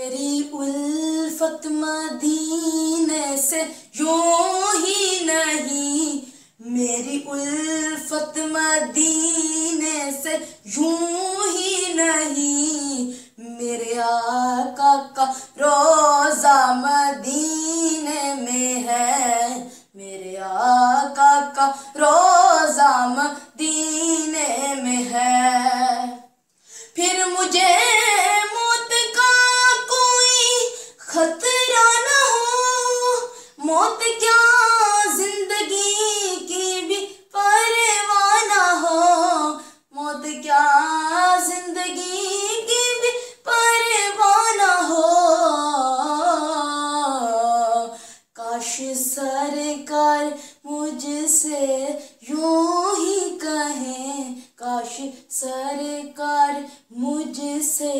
میری الفت مدینے سے یوں ہی نہیں، میری الفت مدینے سے یوں ہی نہیں، میرے آقا کا روزہ مدینے میں ہے، میرے آقا کا روزہ مدینے میں ہے۔ پھر مجھے خطرہ نہ ہو، موت کیا زندگی کی بھی پرواہ نہ ہو۔ موت کیا زندگی کی بھی پرواہ نہ ہو۔ کاش سرکار مجھ سے یوں ہی کہیں کاش سرکار مجھ سے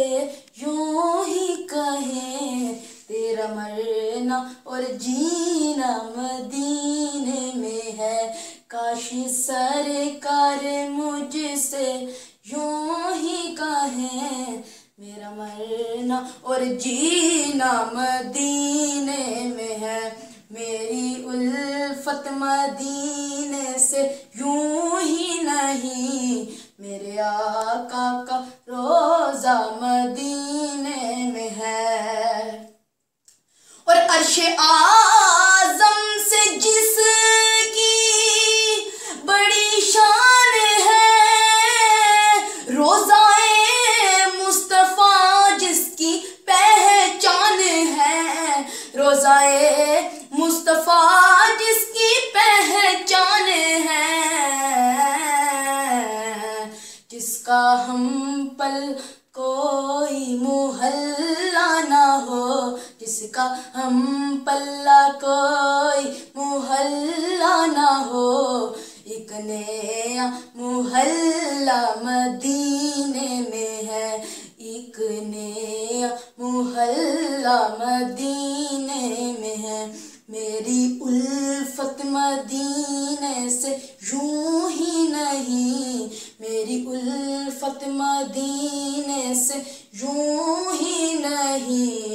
یوں ہی کہیں تیرا مرنا اور جینا مدینے میں ہے۔ کاش سرکار مجھ سے یوں ہی کہیں میرا مرنا اور جینا مدینے میں ہے۔ میری الفت مدینے سے یوں ہی نہیں، میرے آقا کا روزہ عرش اعظم سے جس کی بڑی شان ہے، روزہ مصطفیٰ جس کی پہچان ہے۔ روزہ مصطفیٰ جس کی پہچان ہے۔ جس کا ہم پل کوئی محلہ نہ ہو، جس کا ہم پلہ کوئی محلہ نہ ہو۔ ایک نیا محلہ مدینے میں ہے۔ ایک نیا محلہ مدینے میں ہے۔ میری الفت مدینے سے یوں ہی نہیں۔ میری الفت مدینے سے یوں ہی نہیں۔